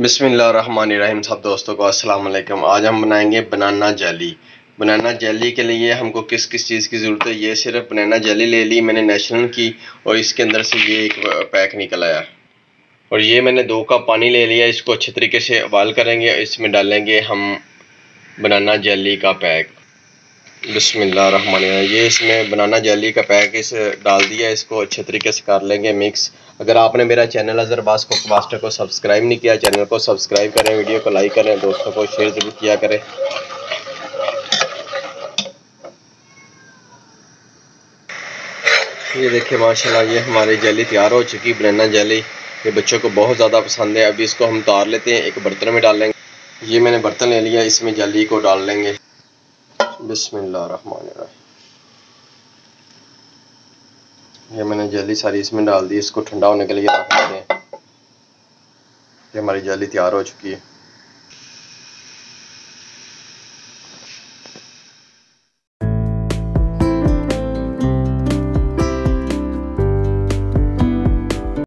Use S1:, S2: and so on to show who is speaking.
S1: बिसमीम सब दोस्तों को अस्सलाम वालेकुम। आज हम बनाएँगे बनाना जेली बनाना जेली के लिए हमको किस किस चीज़ की ज़रूरत है? ये सिर्फ़ बनाना जेली ले ली, मैंने नेशनल की, और इसके अंदर से ये एक पैक निकल आया। और ये मैंने दो कप पानी ले लिया, इसको अच्छे तरीके से उबाल करेंगे इसमें डालेंगे हम बनाना जेली का पैक। बिस्मिल्लाह ये इसमें बनाना जेली का पैक इस, डाल दिया, इसको अच्छे तरीके से कर लेंगे मिक्स अगर आपने मेरा चैनल अजरबास को मास्टर को सब्सक्राइब नहीं किया चैनल को सब्सक्राइब करें वीडियो को लाइक करें, दोस्तों को शेयर ज़रूर किया करें। ये देखिए, माशाल्लाह, ये हमारी जेली तैयार हो चुकी बनाना जेली ये बच्चों को बहुत ज़्यादा पसंद है। अभी इसको हम तार लेते हैं, एक बर्तन में डाल लेंगे। ये मैंने बर्तन ले लिया, इसमें जेली को डाल लेंगे। बिस्मिल्लाह ये मैंने जली सारी इसमें डाल दी, इसको ठंडा होने के लिए रख देते हैं ये हमारी जली तैयार हो चुकी है।